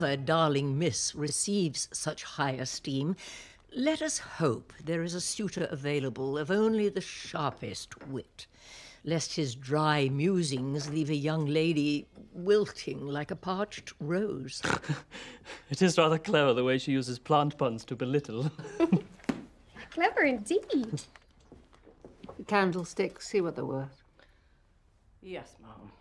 Her darling miss receives such high esteem, let us hope there is a suitor available of only the sharpest wit, lest his dry musings leave a young lady wilting like a parched rose. It is rather clever the way she uses plant puns to belittle. Clever indeed. The candlesticks, see what they're worth. yes, ma'am.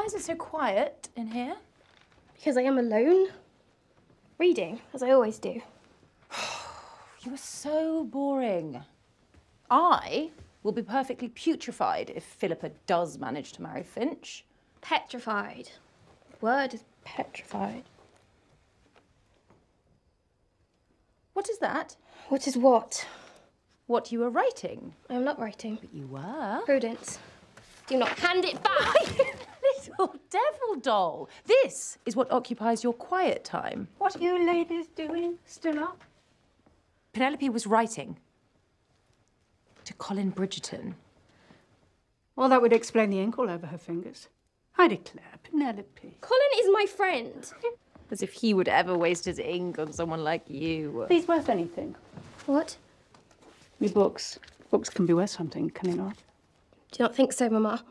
Why is it so quiet in here? Because I am alone. Reading, as I always do. You are so boring. I will be perfectly putrefied if Philippa does manage to marry Finch. Petrified. The word is petrified. What is that? What is what? What you were writing? I am not writing. But you were. Prudence. Do not hand it back. Little devil doll. This is what occupies your quiet time. What are you ladies doing? Still up? Penelope was writing to Colin Bridgerton. Well, that would explain the ink all over her fingers. I declare, Penelope. Colin is my friend. As if he would ever waste his ink on someone like you. These worth anything? What? Your books. Books can be worth something, can they not? Do you not think so, Mamma?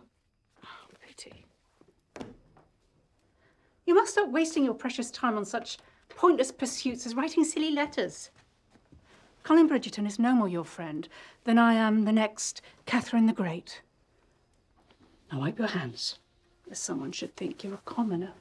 You must stop wasting your precious time on such pointless pursuits as writing silly letters. Colin Bridgerton is no more your friend than I am the next Catherine the Great. Now wipe your hands, lest someone should think you're a commoner.